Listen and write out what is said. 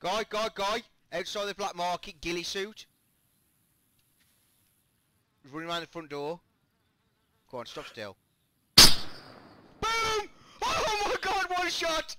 Guy, guy, guy. Outside the black market, ghillie suit. He's running around the front door. Go on, stop still. Boom! Oh my god, one shot!